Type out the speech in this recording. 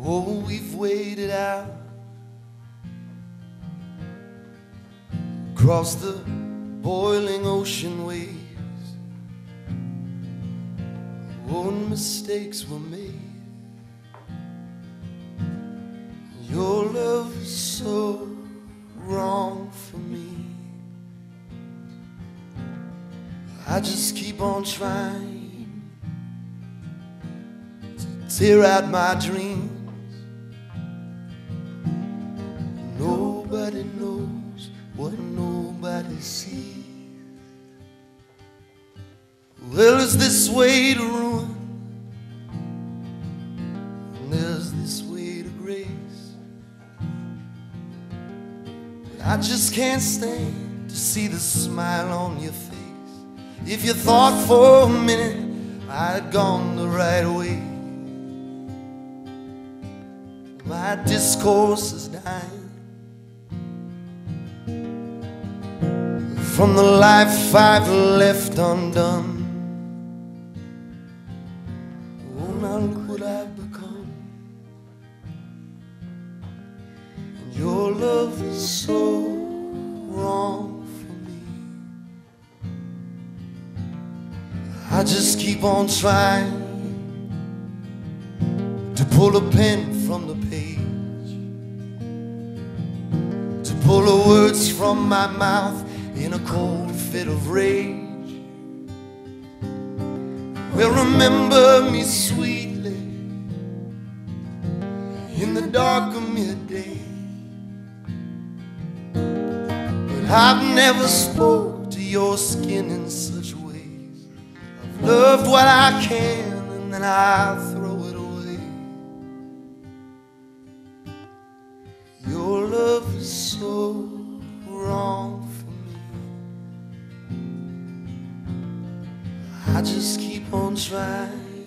Oh, we've waited out across the boiling ocean waves. When mistakes were made, your love is so wrong for me. I just keep on trying to tear out my dreams. Nobody knows what nobody sees. Well, is this way to ruin? And there's this way to grace. But I just can't stand to see the smile on your face. If you thought for a minute I'd gone the right way, my discourse is dying. From the life I've left undone. Oh, now look what I've become. And your love is so wrong for me. I just keep on trying to pull a pen from the page, to pull the words from my mouth in a cold fit of rage. Well, remember me sweetly in the dark of midday. But I've never spoke to your skin in such ways. I've loved what I can and then I throw it away. Your love is so wrong I just keep on trying